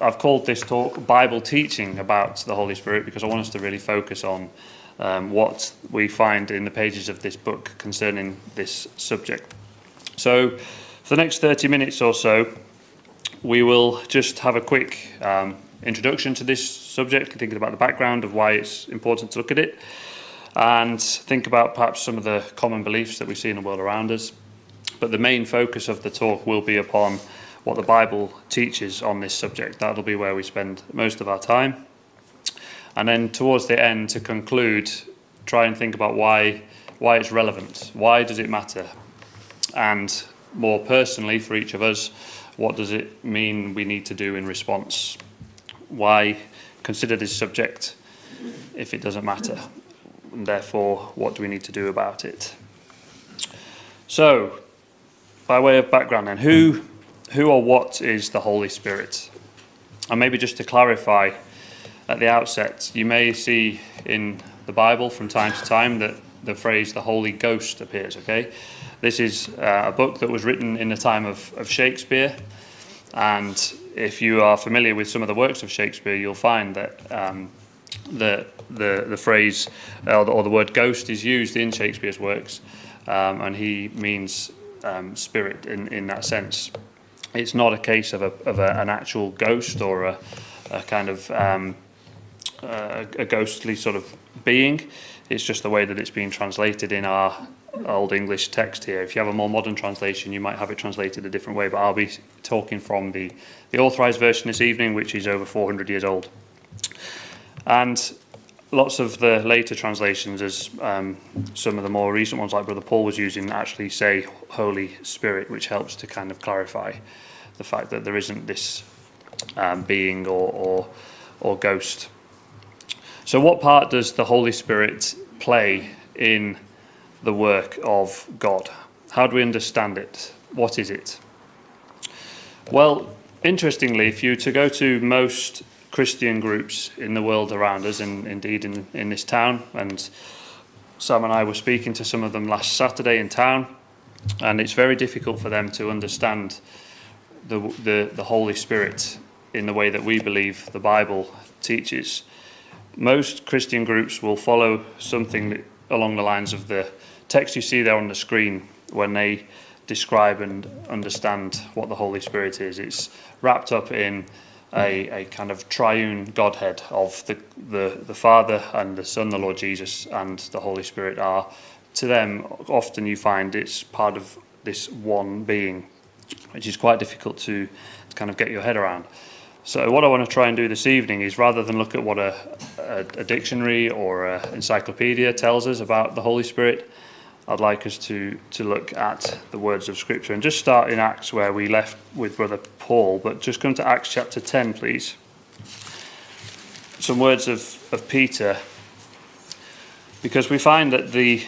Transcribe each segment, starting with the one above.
I've called this talk Bible teaching about the Holy Spirit because I want us to really focus on um, what we find in the pages of this book concerning this subject. So, for the next 30 minutes or so, we will just have a quick um, introduction to this subject, thinking about the background of why it's important to look at it, and think about perhaps some of the common beliefs that we see in the world around us. But the main focus of the talk will be upon what the Bible teaches on this subject. That'll be where we spend most of our time. And then towards the end, to conclude, try and think about why, why it's relevant. Why does it matter? And more personally, for each of us, what does it mean we need to do in response? Why consider this subject if it doesn't matter? And therefore, what do we need to do about it? So, by way of background, then, who who or what is the Holy Spirit? And maybe just to clarify at the outset, you may see in the Bible from time to time that the phrase the Holy Ghost appears, okay? This is uh, a book that was written in the time of, of Shakespeare. And if you are familiar with some of the works of Shakespeare, you'll find that um, the, the, the phrase or the, or the, word ghost is used in Shakespeare's works. Um, and he means um, spirit in, in that sense it's not a case of, a, of a, an actual ghost or a, a kind of um, uh, a ghostly sort of being. It's just the way that it's being translated in our Old English text here. If you have a more modern translation, you might have it translated a different way, but I'll be talking from the, the authorized version this evening, which is over 400 years old. And lots of the later translations, as um, some of the more recent ones, like Brother Paul was using, actually say Holy Spirit, which helps to kind of clarify the fact that there isn't this um, being or, or, or ghost. So, what part does the Holy Spirit play in the work of God? How do we understand it? What is it? Well, interestingly, if you to go to most Christian groups in the world around us, and indeed in, in this town, and Sam and I were speaking to some of them last Saturday in town, and it's very difficult for them to understand the, the, the Holy Spirit in the way that we believe the Bible teaches. Most Christian groups will follow something along the lines of the text you see there on the screen when they describe and understand what the Holy Spirit is. It's wrapped up in a, a kind of triune Godhead of the, the, the Father and the Son, the Lord Jesus, and the Holy Spirit are, to them, often you find it's part of this one being which is quite difficult to, to kind of get your head around. So what I want to try and do this evening is rather than look at what a, a, a dictionary or an encyclopedia tells us about the Holy Spirit, I'd like us to, to look at the words of Scripture and just start in Acts where we left with Brother Paul, but just come to Acts chapter 10, please. Some words of, of Peter, because we find that the,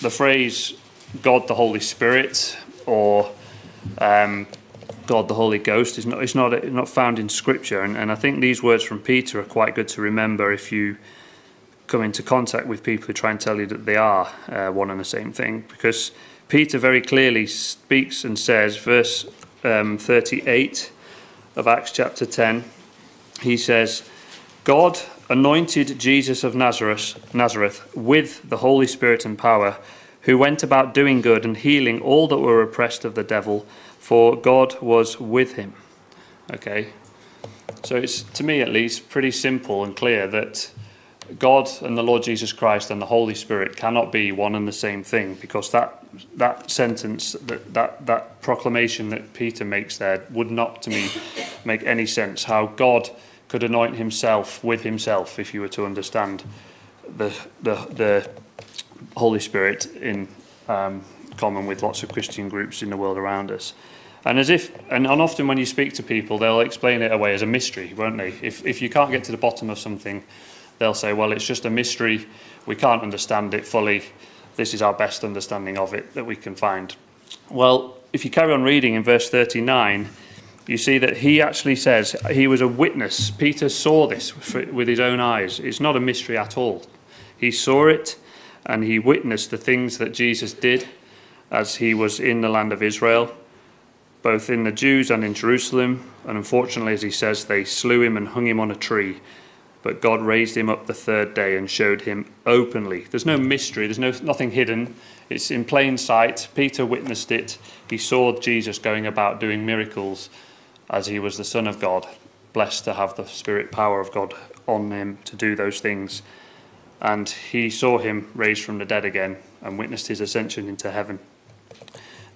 the phrase God the Holy Spirit or um, God the Holy Ghost is not, it's not, it's not found in Scripture. And, and I think these words from Peter are quite good to remember if you come into contact with people who try and tell you that they are uh, one and the same thing. Because Peter very clearly speaks and says, verse um, 38 of Acts chapter 10, he says, God anointed Jesus of Nazareth, Nazareth with the Holy Spirit and power who went about doing good and healing all that were oppressed of the devil, for God was with him. Okay? So it's, to me at least, pretty simple and clear that God and the Lord Jesus Christ and the Holy Spirit cannot be one and the same thing because that, that sentence, that, that, that proclamation that Peter makes there would not, to me, make any sense. How God could anoint himself with himself, if you were to understand the, the, the Holy Spirit in um, common with lots of Christian groups in the world around us. And as if, and, and often when you speak to people, they'll explain it away as a mystery, won't they? If, if you can't get to the bottom of something, they'll say, well, it's just a mystery. We can't understand it fully. This is our best understanding of it that we can find. Well, if you carry on reading in verse 39, you see that he actually says he was a witness. Peter saw this with his own eyes. It's not a mystery at all. He saw it and he witnessed the things that Jesus did as he was in the land of Israel. both in the Jews and in Jerusalem. And unfortunately, as he says, they slew him and hung him on a tree. But God raised him up the third day and showed him openly. There's no mystery, there's no, nothing hidden. It's in plain sight. Peter witnessed it. He saw Jesus going about doing miracles as he was the Son of God, blessed to have the Spirit power of God on him to do those things. And he saw him raised from the dead again and witnessed his ascension into heaven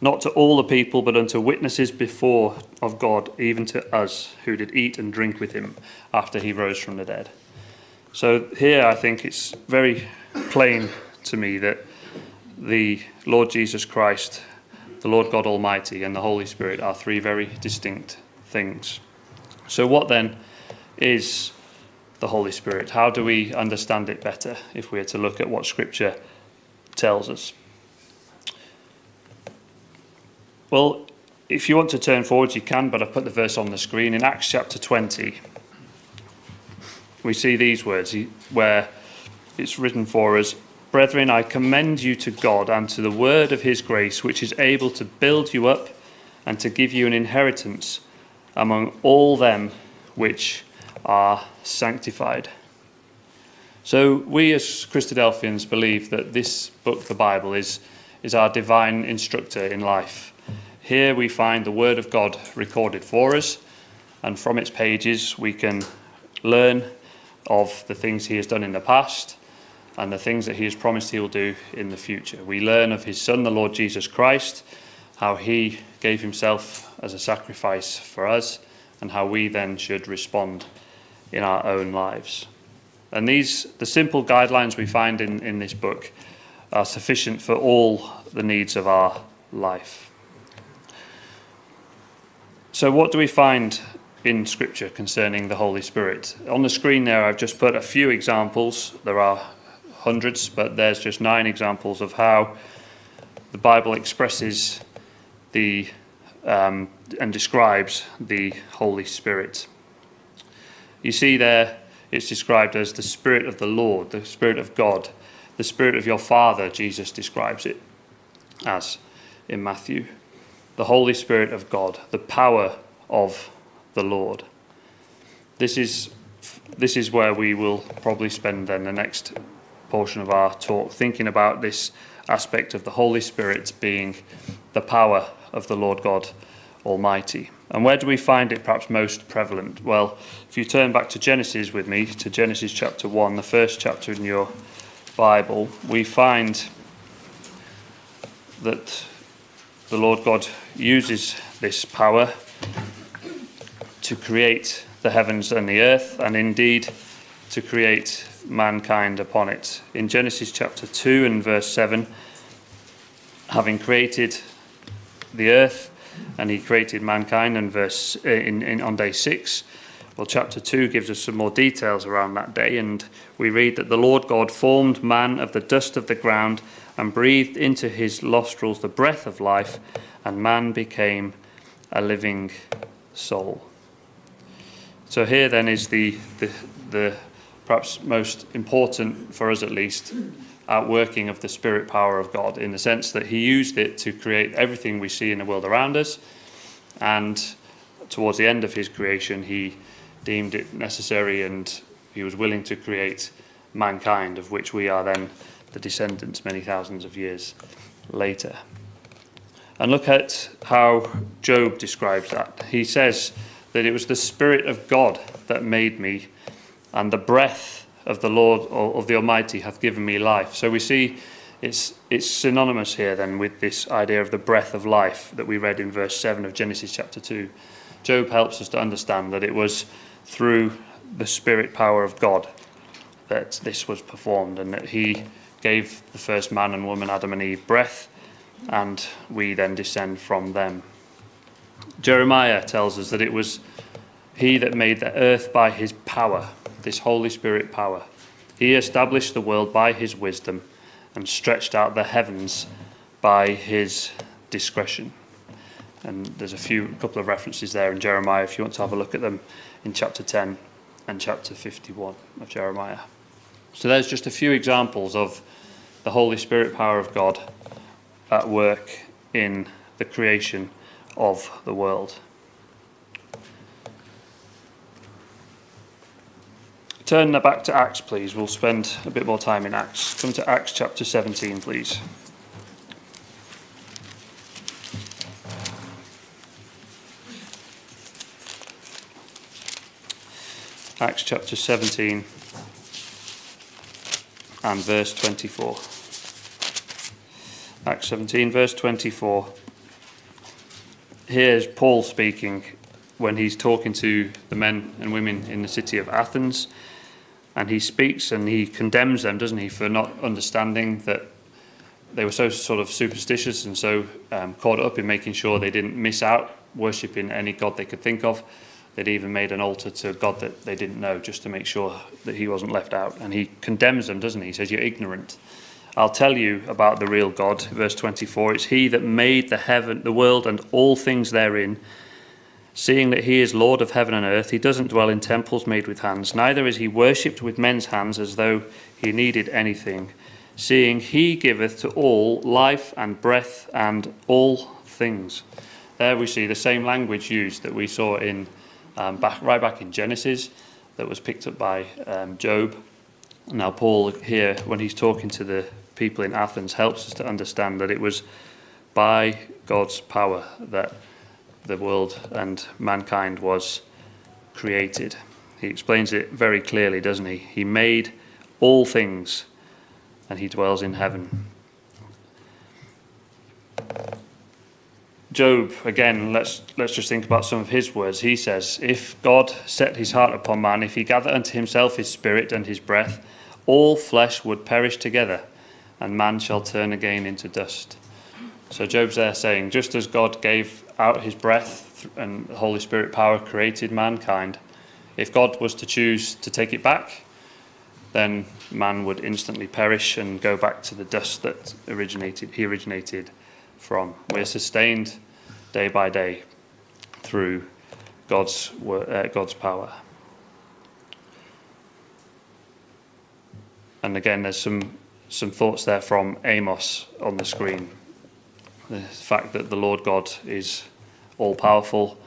not to all the people, but unto witnesses before of God, even to us who did eat and drink with him after he rose from the dead. So here I think it's very plain to me that the Lord Jesus Christ, the Lord God Almighty, and the Holy Spirit are three very distinct things. So, what then is the Holy Spirit? How do we understand it better if we are to look at what Scripture tells us? Well, if you want to turn forward, you can, but I've put the verse on the screen. In Acts chapter 20, we see these words where it's written for us Brethren, I commend you to God and to the word of his grace, which is able to build you up and to give you an inheritance among all them which are sanctified. So, we as Christadelphians believe that this book, the Bible, is, is our divine instructor in life. Here we find the Word of God recorded for us, and from its pages we can learn of the things He has done in the past and the things that He has promised He will do in the future. We learn of His Son, the Lord Jesus Christ, how He gave Himself as a sacrifice for us, and how we then should respond in our own lives. And these, the simple guidelines we find in, in this book, are sufficient for all the needs of our life. So, what do we find in Scripture concerning the Holy Spirit? On the screen there, I've just put a few examples. There are hundreds, but there's just nine examples of how the Bible expresses the um, and describes the Holy Spirit. You see there, it's described as the Spirit of the Lord, the Spirit of God, the Spirit of your Father, Jesus describes it as in Matthew the Holy Spirit of God, the power of the Lord. This is, this is where we will probably spend then the next portion of our talk, thinking about this aspect of the Holy Spirit being the power of the Lord God Almighty. And where do we find it perhaps most prevalent? Well, if you turn back to Genesis with me, to Genesis chapter 1, the first chapter in your Bible, we find that the Lord God uses this power to create the heavens and the earth, and indeed to create mankind upon it. In Genesis chapter 2 and verse 7, having created the earth, and he created mankind, and verse uh, in, in on day 6, well, chapter 2 gives us some more details around that day, and we read that the Lord God formed man of the dust of the ground and breathed into his nostrils the breath of life, and man became a living soul. So here then is the, the, the perhaps most important, for us at least, outworking of the spirit power of God in the sense that he used it to create everything we see in the world around us. And towards the end of his creation, he deemed it necessary and he was willing to create mankind, of which we are then the descendants many thousands of years later. And look at how Job describes that. He says that it was the Spirit of God that made me, and the breath of the Lord of the Almighty hath given me life. So we see it's, it's synonymous here then with this idea of the breath of life that we read in verse 7 of Genesis chapter 2. Job helps us to understand that it was through the spirit power of God that this was performed and that he gave the first man and woman, Adam and Eve, breath, and we then descend from them. Jeremiah tells us that it was he that made the earth by his power, this Holy Spirit power. He established the world by his wisdom and stretched out the heavens by his discretion. And there's a few a couple of references there in Jeremiah if you want to have a look at them in chapter 10 and chapter 51 of Jeremiah. So there's just a few examples of the Holy Spirit power of God at work in the creation of the world. Turn now back to Acts, please. We'll spend a bit more time in Acts. Come to Acts chapter 17, please. Acts chapter 17 and verse 24. Acts 17, verse 24. Here's Paul speaking when he's talking to the men and women in the city of Athens. And he speaks and he condemns them, doesn't he, for not understanding that they were so sort of superstitious and so um, caught up in making sure they didn't miss out worshipping any god they could think of They'd even made an altar to a God that they didn't know just to make sure that he wasn't left out. And he condemns them, doesn't he? He says, You're ignorant. I'll tell you about the real God. Verse 24 It's he that made the heaven, the world, and all things therein. Seeing that he is Lord of heaven and earth, he doesn't dwell in temples made with hands, neither is he worshipped with men's hands as though he needed anything. Seeing he giveth to all life and breath and all things. There we see the same language used that we saw in um, back, right back in Genesis that was picked up by um, Job. Now, Paul here, when he's talking to the people in Athens, helps us to understand that it was by God's power that the world and mankind was created. He explains it very clearly, doesn't he? He made all things and he dwells in heaven. Job, again, let's, let's just think about some of his words. He says, If God set his heart upon man, if he gather unto himself his spirit and his breath, all flesh would perish together, and man shall turn again into dust. So Job's there saying, just as God gave out his breath and Holy Spirit power created mankind, if God was to choose to take it back, then man would instantly perish and go back to the dust that originated he originated from. We're sustained day by day through God's, uh, God's power. And again, there's some, some thoughts there from Amos on the screen. The fact that the Lord God is all powerful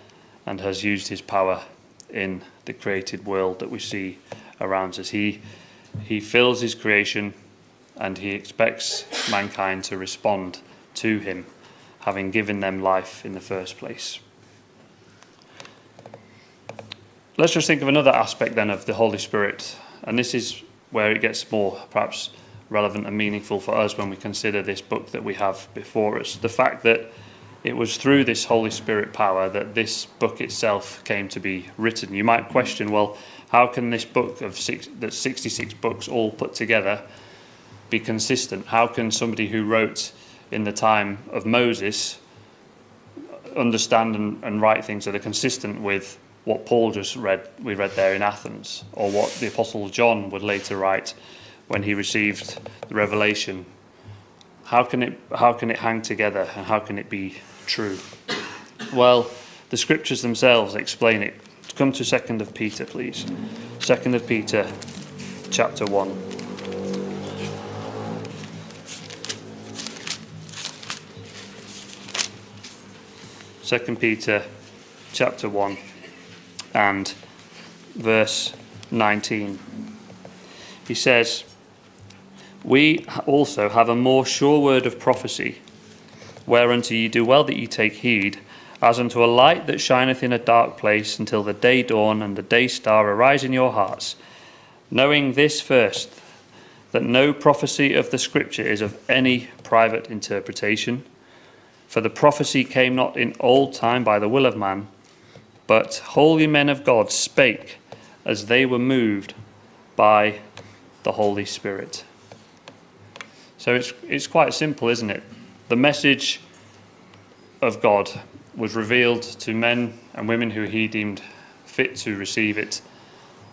and has used his power in the created world that we see around us. He, he fills his creation and he expects mankind to respond to him, having given them life in the first place. Let's just think of another aspect then of the Holy Spirit, and this is where it gets more perhaps relevant and meaningful for us when we consider this book that we have before us. The fact that it was through this Holy Spirit power that this book itself came to be written. You might question, well, how can this book of six, that's 66 books all put together be consistent? How can somebody who wrote in the time of Moses understand and, and write things that are consistent with what Paul just read, we read there in Athens, or what the Apostle John would later write when he received the revelation. How can it, how can it hang together and how can it be true? Well, the scriptures themselves explain it. Come to 2nd of Peter, please. 2nd of Peter, chapter 1. Second Peter chapter 1 and verse 19. He says, We also have a more sure word of prophecy, whereunto ye do well that ye take heed, as unto a light that shineth in a dark place until the day dawn and the day star arise in your hearts, knowing this first, that no prophecy of the Scripture is of any private interpretation for the prophecy came not in old time by the will of man, but holy men of God spake as they were moved by the Holy Spirit. So it's, it's quite simple, isn't it? The message of God was revealed to men and women who he deemed fit to receive it.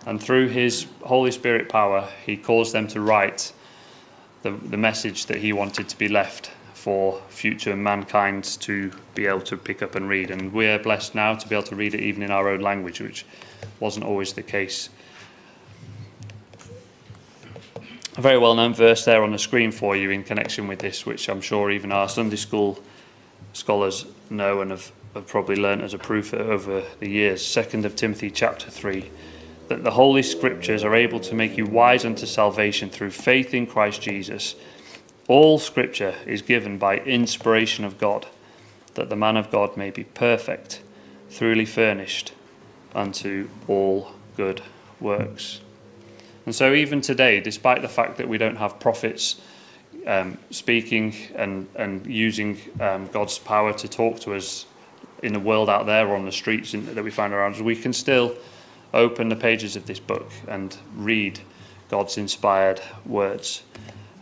And through his Holy Spirit power, he caused them to write the, the message that he wanted to be left for future mankind to be able to pick up and read. And we're blessed now to be able to read it even in our own language, which wasn't always the case. A very well known verse there on the screen for you in connection with this, which I'm sure even our Sunday school scholars know and have have probably learnt as a proof over the years. Second of Timothy chapter 3 that the holy scriptures are able to make you wise unto salvation through faith in Christ Jesus. All scripture is given by inspiration of God, that the man of God may be perfect, thoroughly furnished unto all good works. And so, even today, despite the fact that we don't have prophets um, speaking and, and using um, God's power to talk to us in the world out there or on the streets in, that we find around us, we can still open the pages of this book and read God's inspired words.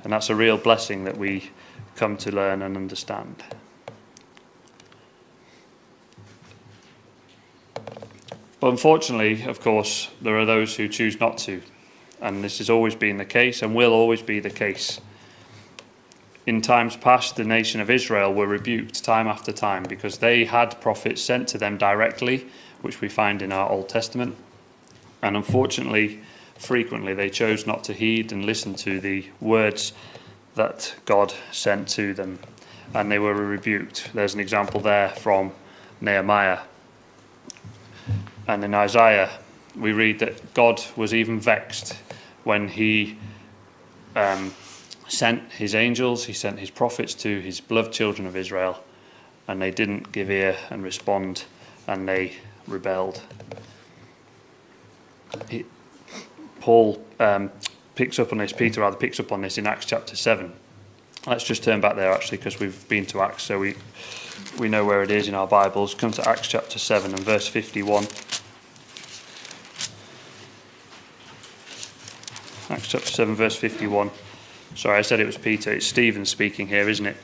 And that's a real blessing that we come to learn and understand. But unfortunately, of course, there are those who choose not to. And this has always been the case and will always be the case. In times past, the nation of Israel were rebuked time after time because they had prophets sent to them directly, which we find in our Old Testament. And unfortunately, frequently they chose not to heed and listen to the words that God sent to them, and they were rebuked. There's an example there from Nehemiah. And in Isaiah, we read that God was even vexed when he um, sent his angels, he sent his prophets to his beloved children of Israel, and they didn't give ear and respond, and they rebelled. He, Paul um, picks up on this, Peter rather picks up on this in Acts chapter 7. Let's just turn back there actually because we've been to Acts, so we, we know where it is in our Bibles. Come to Acts chapter 7 and verse 51. Acts chapter 7, verse 51. Sorry, I said it was Peter. It's Stephen speaking here, isn't it?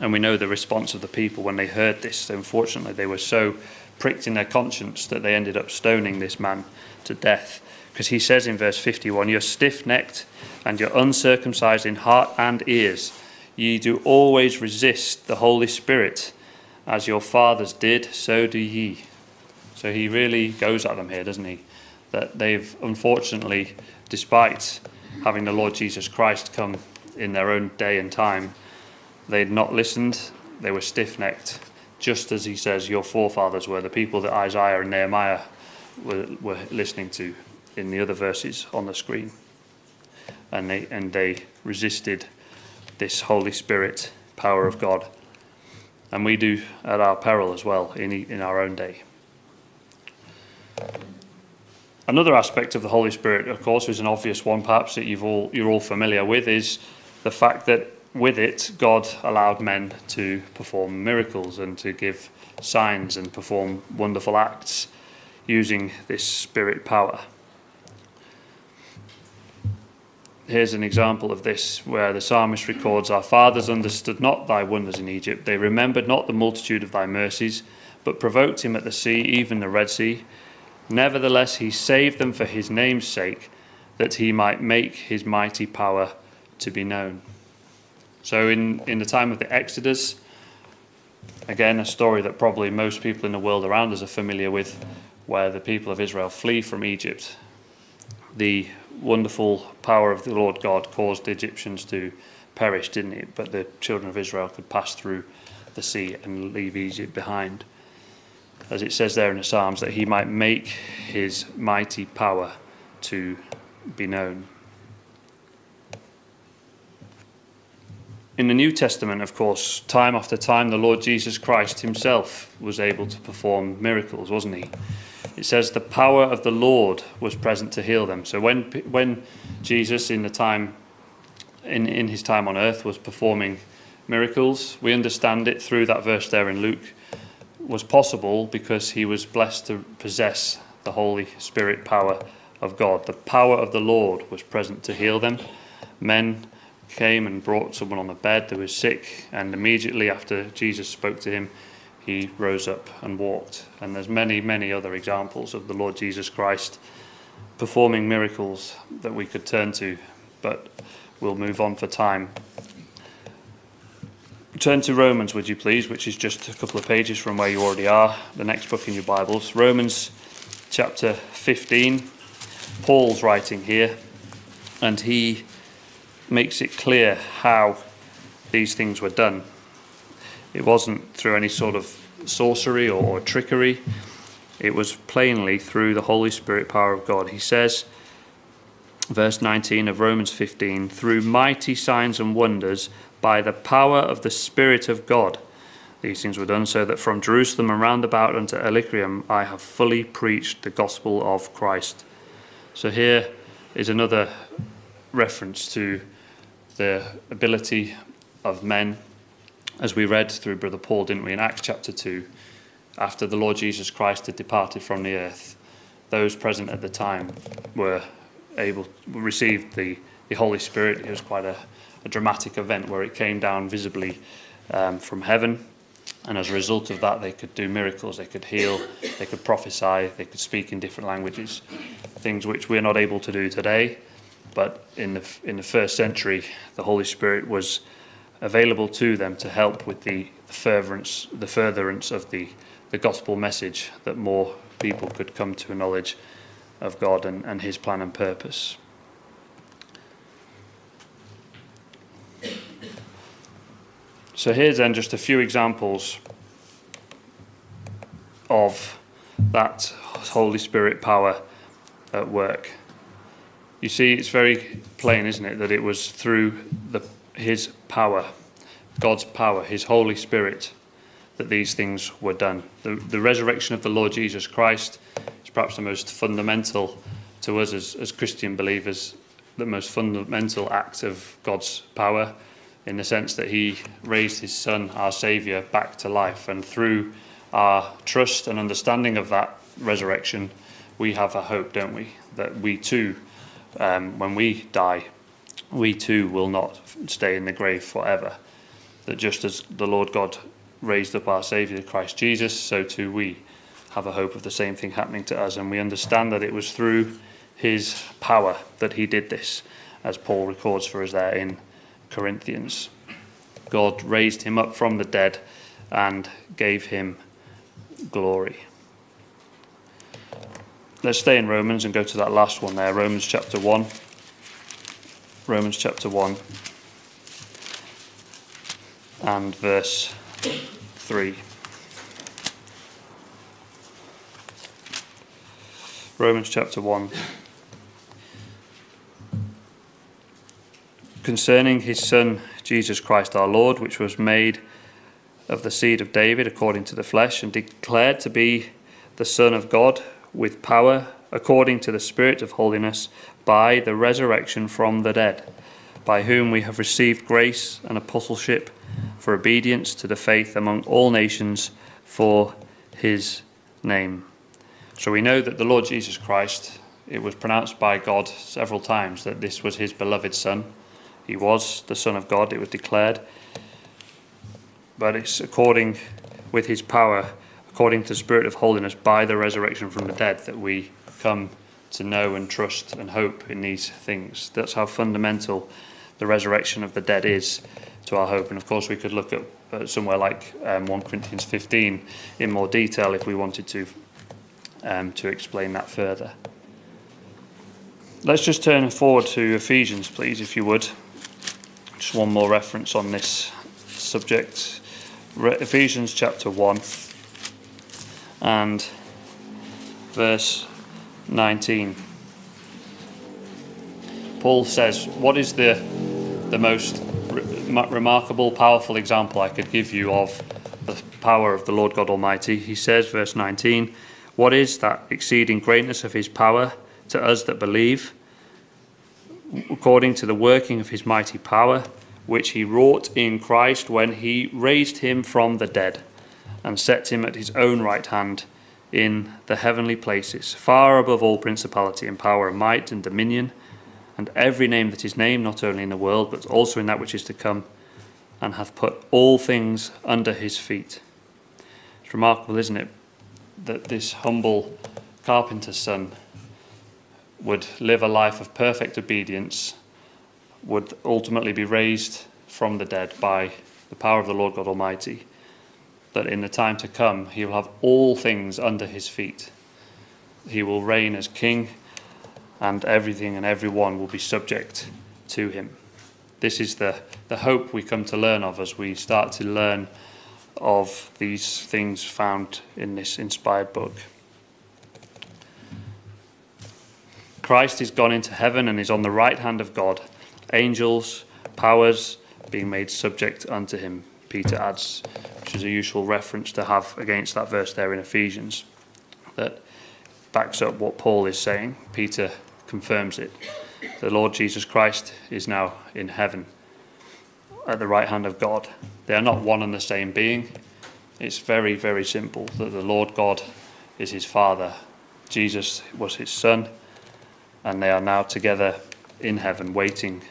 And we know the response of the people when they heard this. Unfortunately, they were so pricked in their conscience that they ended up stoning this man to death. Because he says in verse 51 You're stiff necked and you're uncircumcised in heart and ears. Ye do always resist the Holy Spirit. As your fathers did, so do ye. So he really goes at them here, doesn't he? That they've unfortunately despite having the Lord Jesus Christ come in their own day and time, they had not listened, they were stiff necked, just as he says your forefathers were, the people that Isaiah and Nehemiah were, were listening to in the other verses on the screen. And they, and they resisted this Holy Spirit power of God. And we do at our peril as well in, in our own day. Another aspect of the Holy Spirit, of course, is an obvious one, perhaps that you've all, you're all familiar with, is the fact that with it, God allowed men to perform miracles and to give signs and perform wonderful acts using this spirit power. Here's an example of this where the psalmist records Our fathers understood not thy wonders in Egypt. They remembered not the multitude of thy mercies, but provoked him at the sea, even the Red Sea Nevertheless, he saved them for his name's sake, that he might make his mighty power to be known. So, in, in the time of the Exodus, again, a story that probably most people in the world around us are familiar with, where the people of Israel flee from Egypt. The wonderful power of the Lord God caused the Egyptians to perish, didn't it? But the children of Israel could pass through the sea and leave Egypt behind as it says there in the Psalms, that he might make his mighty power to be known. In the New Testament, of course, time after time, the Lord Jesus Christ himself was able to perform miracles, wasn't he? It says the power of the Lord was present to heal them. So when, when Jesus, in the time, in, in his time on earth, was performing miracles, we understand it through that verse there in Luke was possible because he was blessed to possess the Holy Spirit power of God. The power of the Lord was present to heal them. Men came and brought someone on the bed that was sick, and immediately after Jesus spoke to him, he rose up and walked. And there's many, many other examples of the Lord Jesus Christ performing miracles that we could turn to, but we'll move on for time. Turn to Romans, would you please, which is just a couple of pages from where you already are, the next book in your Bibles. Romans chapter 15. Paul's writing here, and he makes it clear how these things were done. It wasn't through any sort of sorcery or, trickery. It was plainly through the Holy Spirit power of God. He says, verse 19 of Romans 15, through mighty signs and wonders by the power of the Spirit of God. These things were done so that from Jerusalem and round about unto Illyricum I have fully preached the gospel of Christ. So here is another reference to the ability of men, as we read through Brother Paul, didn't we, in Acts chapter 2, after the Lord Jesus Christ had departed from the earth, those present at the time were able received the, the Holy Spirit. It was quite a, a dramatic event where it came down visibly um, from heaven. And as a result of that, they could do miracles, they could heal, they could prophesy, they could speak in different languages, things which we're not able to do today. But in the, in the first century, the Holy Spirit was available to them to help with the furtherance, the furtherance of the, the gospel message that more people could come to a knowledge of God and, and his plan and purpose. So here's then just a few examples of that Holy Spirit power at work. You see, it's very plain, isn't it, that it was through the, His power, God's power, His Holy Spirit, that these things were done. The, the resurrection of the Lord Jesus Christ is perhaps the most fundamental to us as, as Christian believers, the most fundamental act of God's power, in the sense that He raised His Son, our Saviour, back to life. And through our trust and understanding of that resurrection, we have a hope, don't we? That we too, um, when we die, we too will not stay in the grave forever. That just as the Lord God raised up our Saviour, Christ Jesus, so too we have a hope of the same thing happening to us. And we understand that it was through his power that he did this, as Paul records for us there in Corinthians. God raised him up from the dead and gave him glory. Let's stay in Romans and go to that last one there, Romans chapter 1. Romans chapter 1 and verse 3. Romans chapter 1. Concerning his Son, Jesus Christ our Lord, which was made of the seed of David according to the flesh, and declared to be the Son of God with power according to the Spirit of holiness by the resurrection from the dead, by whom we have received grace and apostleship for obedience to the faith among all nations for his name. So we know that the Lord Jesus Christ, it was pronounced by God several times that this was his beloved Son. He was the Son of God, it was declared. But it's according with his power, according to the Spirit of holiness, by the resurrection from the dead, that we come to know and trust and hope in these things. That's how fundamental the resurrection of the dead is to our hope. And of course, we could look at uh, somewhere like um, 1 Corinthians 15 in more detail if we wanted to, um, to explain that further. Let's just turn forward to Ephesians, please, if you would. Just one more reference on this subject. Re- Ephesians chapter 1 and verse 19. Paul says, What is the, the most remarkable, powerful example I could give you of the power of the Lord God Almighty. He says, verse 19, What is that exceeding greatness of his power to us that believe, according to the working of his mighty power, which he wrought in Christ when he raised him from the dead and set him at his own right hand in the heavenly places, far above all principality and power and might and dominion and every name that is named, not only in the world, but also in that which is to come, and hath put all things under his feet. It's remarkable, isn't it, that this humble carpenter's son would live a life of perfect obedience, would ultimately be raised from the dead by the power of the Lord God Almighty, that in the time to come he will have all things under his feet. He will reign as king and everything and everyone will be subject to him. This is the, the hope we come to learn of as we start to learn of these things found in this inspired book. Christ is gone into heaven and is on the right hand of God. Angels, powers being made subject unto him, Peter adds, which is a useful reference to have against that verse there in Ephesians that backs up what Paul is saying. Peter confirms it. The Lord Jesus Christ is now in heaven at the right hand of God. They are not one and the same being. It's very, very simple that the Lord God is his Father, Jesus was his Son, and they are now together in heaven waiting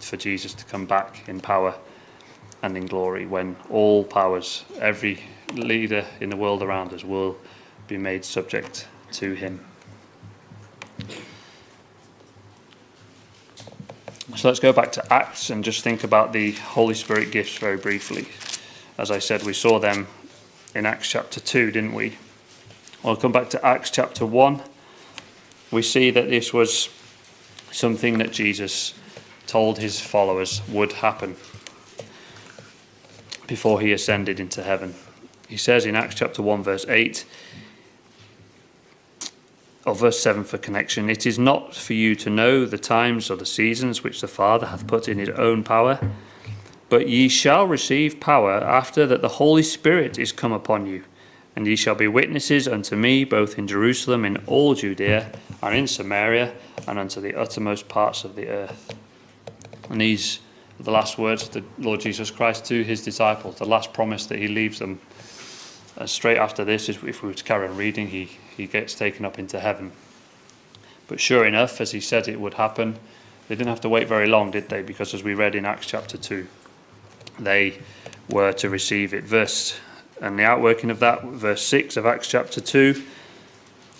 for Jesus to come back in power and in glory when all powers, every leader in the world around us will be made subject to him. So let's go back to Acts and just think about the Holy Spirit gifts very briefly. As I said, we saw them in Acts chapter 2, didn't we? I'll come back to Acts chapter 1. We see that this was something that Jesus told his followers would happen before he ascended into heaven. He says in Acts chapter 1, verse 8, or verse 7 for connection, It is not for you to know the times or the seasons which the Father hath put in his own power, but ye shall receive power after that the Holy Spirit is come upon you, and ye shall be witnesses unto me both in Jerusalem, in all Judea, and in Samaria, and unto the uttermost parts of the earth. And these are the last words of the Lord Jesus Christ to his disciples, the last promise that he leaves them. Uh, straight after this, is if we were to carry on reading, he he gets taken up into heaven. But sure enough, as he said it would happen, they didn't have to wait very long, did they? Because as we read in Acts chapter 2, they were to receive it. Verse and the outworking of that, verse 6 of Acts chapter 2,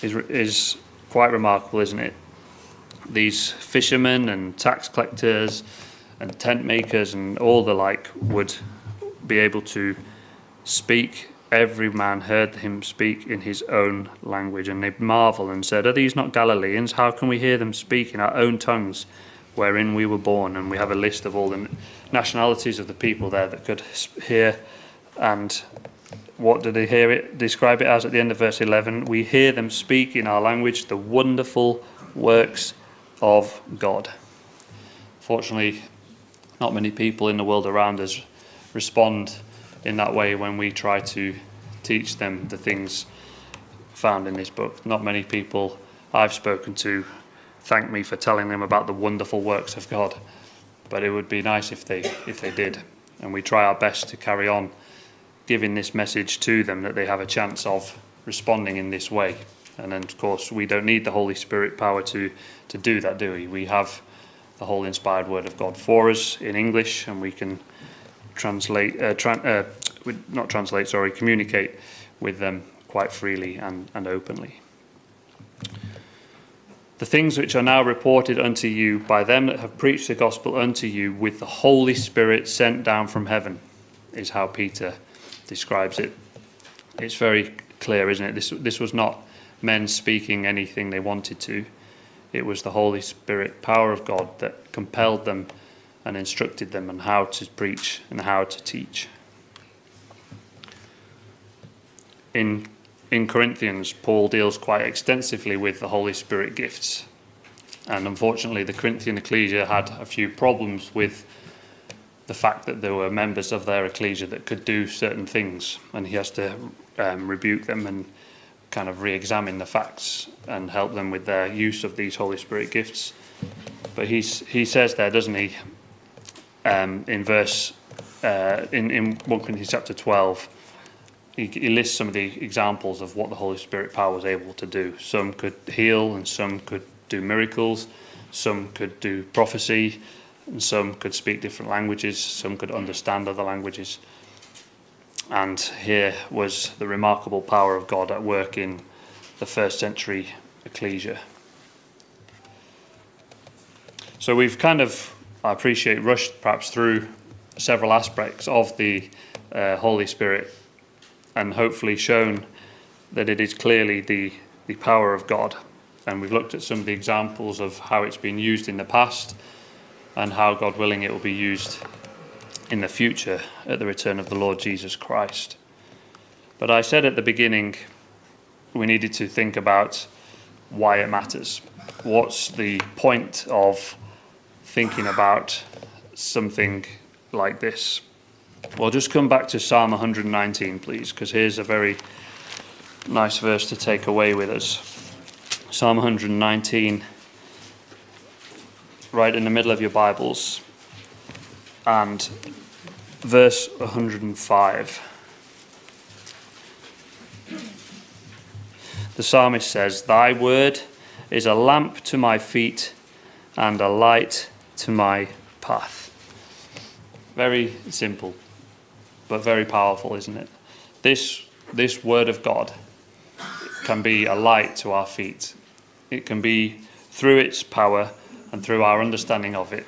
is, is quite remarkable, isn't it? These fishermen and tax collectors and tent makers and all the like would be able to speak every man heard him speak in his own language, and they marvel and said, Are these not Galileans? How can we hear them speak in our own tongues wherein we were born? And we have a list of all the nationalities of the people there that could hear. And what do they hear it? Describe it as at the end of verse 11 We hear them speak in our language the wonderful works of God. Fortunately, not many people in the world around us respond in that way when we try to teach them the things found in this book. Not many people I've spoken to thank me for telling them about the wonderful works of God, but it would be nice if they if they did. And we try our best to carry on giving this message to them that they have a chance of responding in this way. And then, of course, we don't need the Holy Spirit power to, to do that, do we? We have the whole inspired Word of God for us in English, and we can translate, uh, tra- uh, not translate, sorry, communicate with them quite freely and, and openly. The things which are now reported unto you by them that have preached the gospel unto you with the Holy Spirit sent down from heaven, is how Peter describes it. It's very clear, isn't it? This, this was not men speaking anything they wanted to. It was the Holy Spirit, power of God, that compelled them and instructed them on how to preach and how to teach. In, in Corinthians, Paul deals quite extensively with the Holy Spirit gifts. And unfortunately, the Corinthian ecclesia had a few problems with the fact that there were members of their ecclesia that could do certain things, and he has to um, rebuke them and kind of re examine the facts and help them with their use of these Holy Spirit gifts. But he's, he says there, doesn't he, um, in verse uh, in, in 1 Corinthians chapter 12, he, he, lists some of the examples of what the Holy Spirit power was able to do. Some could heal, and some could do miracles, some could do prophecy, some could speak different languages, some could understand other languages. And here was the remarkable power of God at work in the first century ecclesia. So we've kind of I appreciate rushed perhaps through several aspects of the uh, Holy Spirit and hopefully shown that it is clearly the, the power of God. And we've looked at some of the examples of how it's been used in the past and how, God willing, it will be used in the future at the return of the Lord Jesus Christ. But I said at the beginning we needed to think about why it matters. What's the point of thinking about something like this? Well, just come back to Psalm 119, please, because here's a very nice verse to take away with us. Psalm 119, right in the middle of your Bibles, and verse 105. The psalmist says, Thy word is a lamp to my feet and a light to my path. Very simple, but very powerful, isn't it? This, this word of God can be a light to our feet. It can be through its power and through our understanding of it.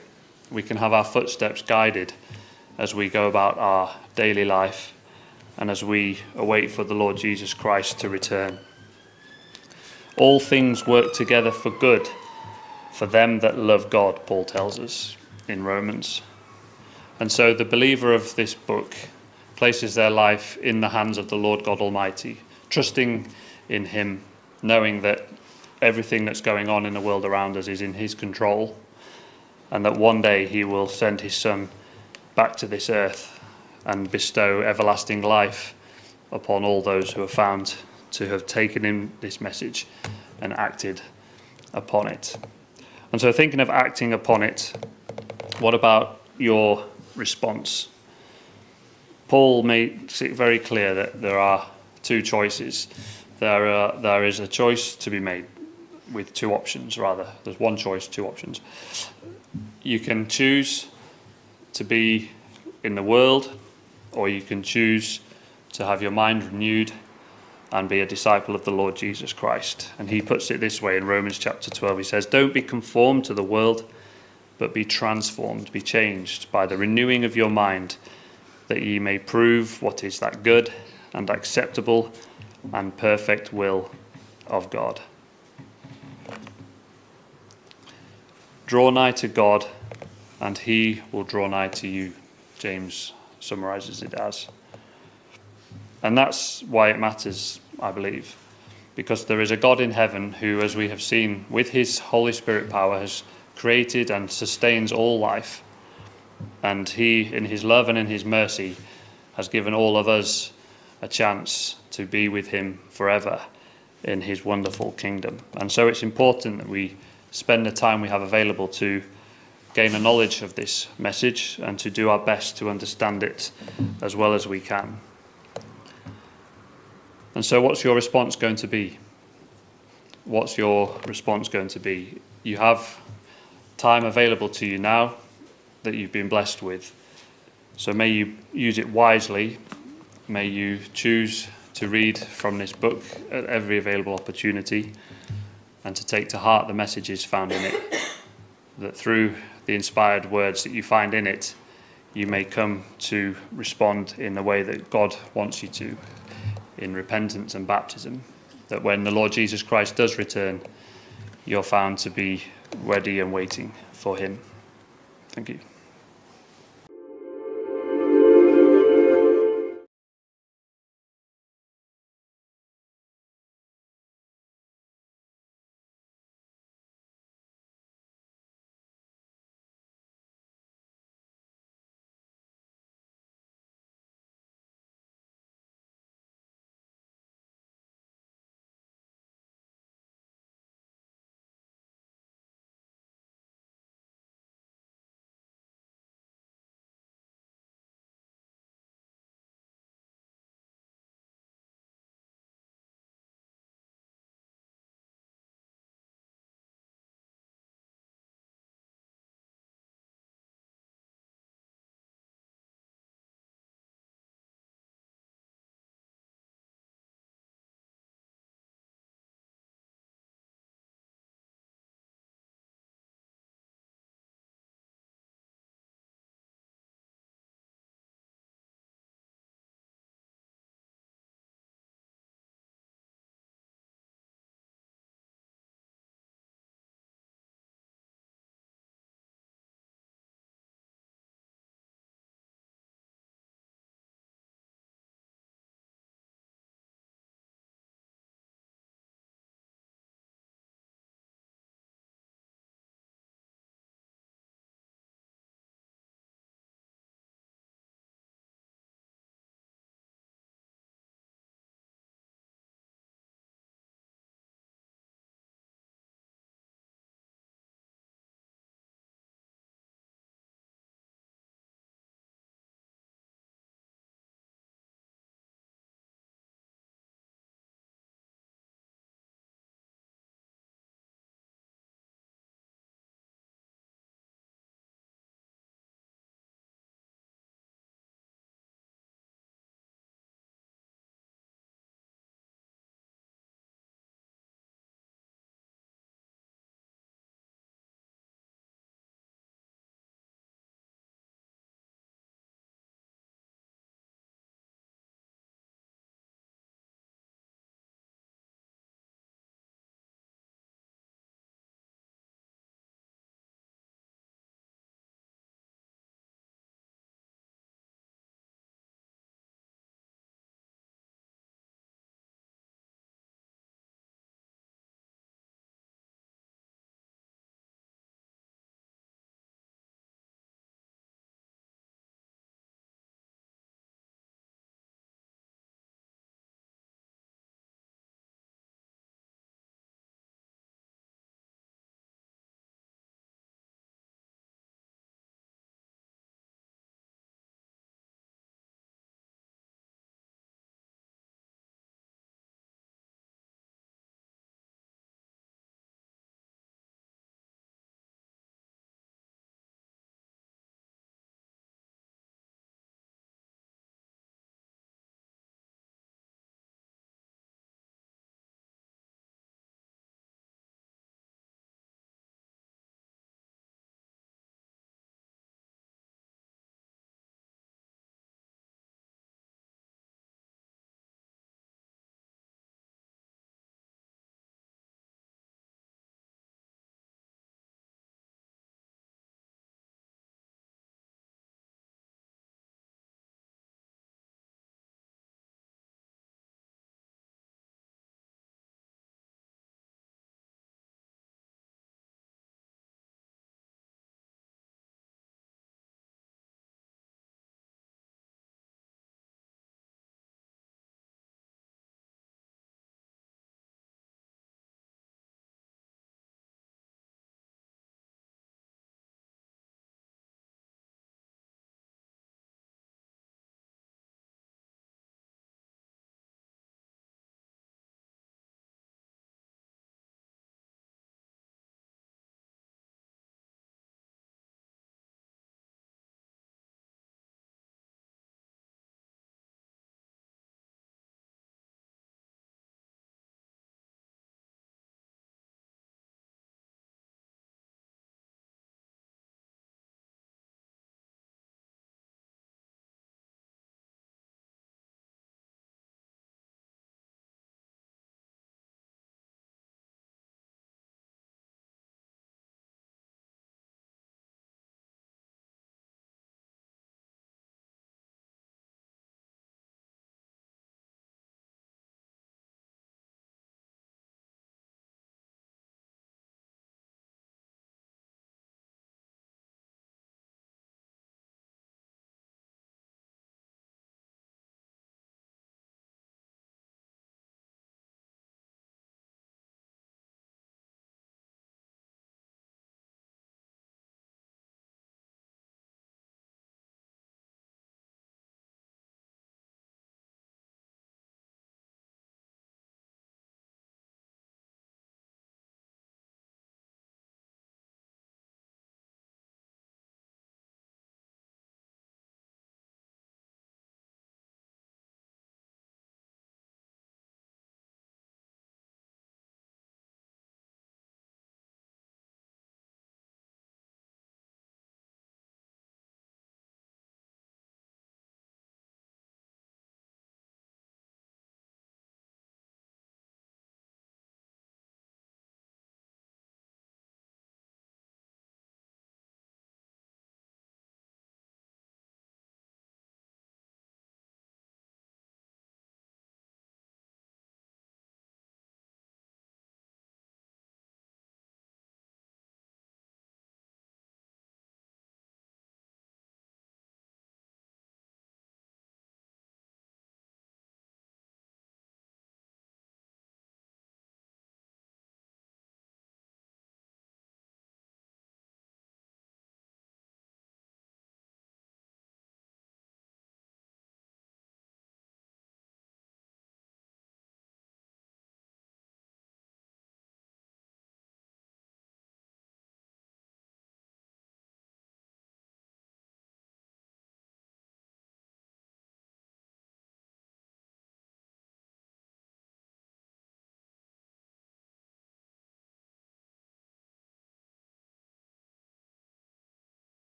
We can have our footsteps guided as we go about our daily life and as we await for the Lord Jesus Christ to return. All things work together for good for them that love God, Paul tells us in Romans. And so the believer of this book places their life in the hands of the Lord God Almighty, trusting in Him, knowing that everything that's going on in the world around us is in His control, and that one day He will send His Son back to this earth and bestow everlasting life upon all those who are found to have taken in this message and acted upon it. And so, thinking of acting upon it, what about your response? Paul makes it very clear that there are two choices. There, are, there is a choice to be made with two options, rather. There's one choice, two options. You can choose to be in the world, or you can choose to have your mind renewed and be a disciple of the Lord Jesus Christ. And he puts it this way in Romans chapter 12. He says, Don't be conformed to the world, but be transformed, be changed by the renewing of your mind, that ye may prove what is that good and acceptable and perfect will of God. Draw nigh to God, and he will draw nigh to you. James summarizes it as. And that's why it matters, I believe, because there is a God in heaven who, as we have seen, with his Holy Spirit power, has created and sustains all life. And he, in his love and in his mercy, has given all of us a chance to be with him forever in his wonderful kingdom. And so it's important that we spend the time we have available to gain a knowledge of this message and to do our best to understand it as well as we can. And so, what's your response going to be? What's your response going to be? You have time available to you now that you've been blessed with. So, may you use it wisely. May you choose to read from this book at every available opportunity and to take to heart the messages found in it. That through the inspired words that you find in it, you may come to respond in the way that God wants you to in repentance and baptism, that when the Lord Jesus Christ does return, you're found to be ready and waiting for him. Thank you.